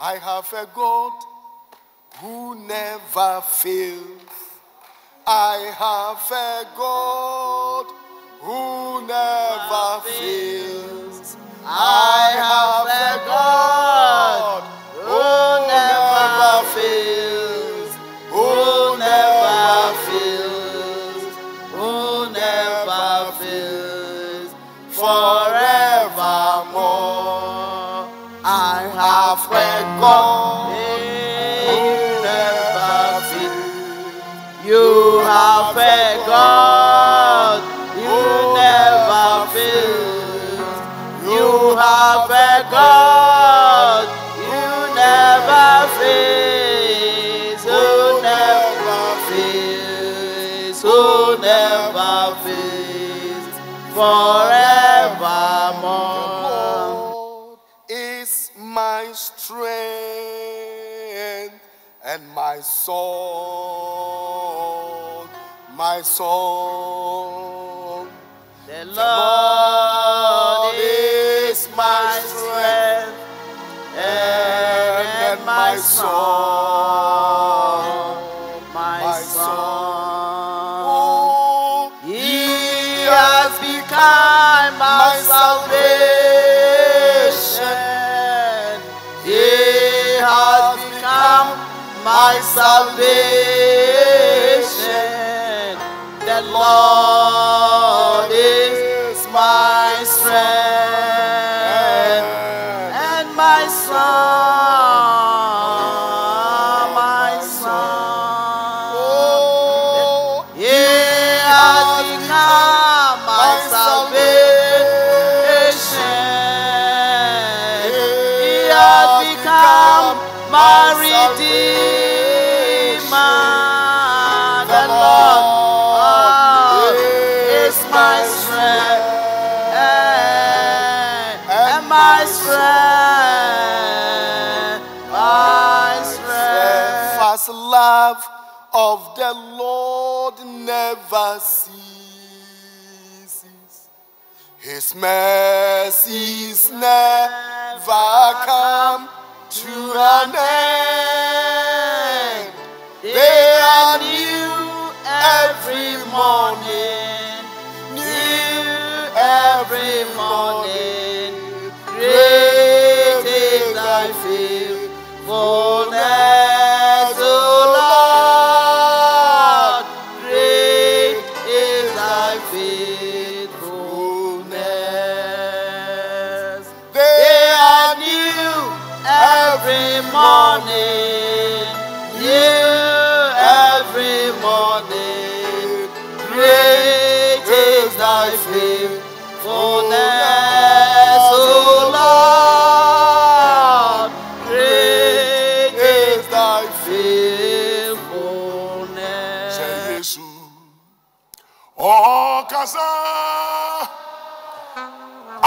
I have a God who never fails. I have a God who never fails. I have a God who never fails. Who never fails. Who never fails. Forevermore. God who never fails. You have a God who never fails. You have a God who never fails. Who never fails. Who never fails. Forevermore. And my song, my song. The Lord is my strength and my song, my salvation. The Lord redeemer. The Lord is my strength and my strength, my strength. steadfast love of the Lord never ceases. His mercies never come to an end. Morning, new every morning. Great Oh, ọkasa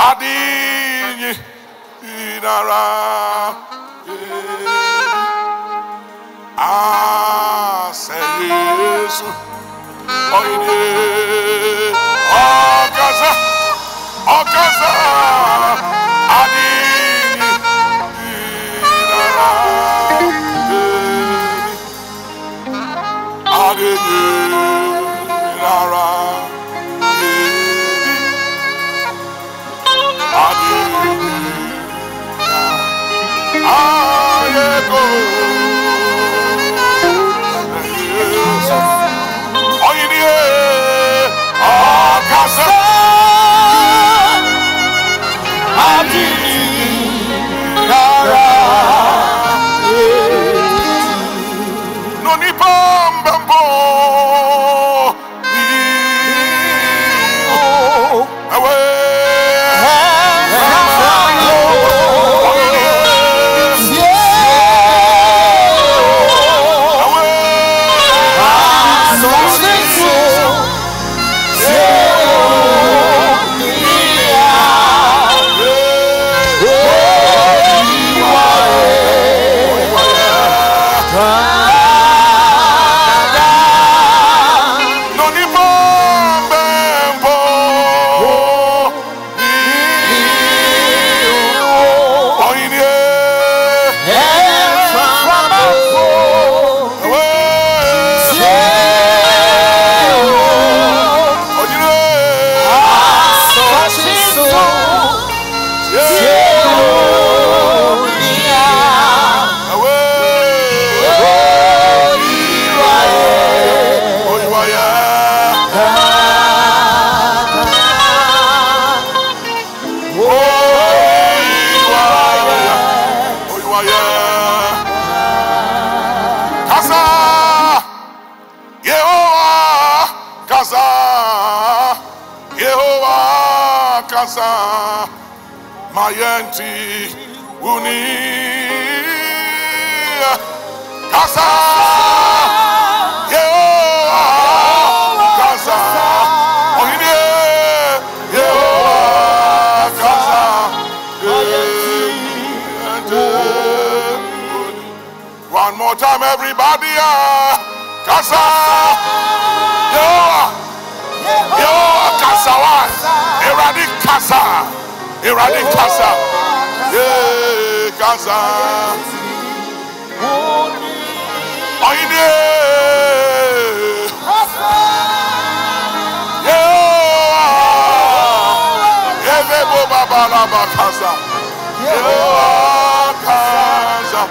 adịghị ịnara eh. ah, ase Yesu. Oyide ọkasa oh, ọkasa oh, adịghị kasa. Mayenti uni. Kasa. Yehowa kasa. One more time, everybody. ah. Kasa. Yehowa. Yehowa Oh, kasa. Kasa. Yeah, kasa. Ohine. Yehowa. Yebebo babalaba kasa. Yehowa kasa.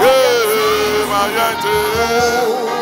Yeah, my yente.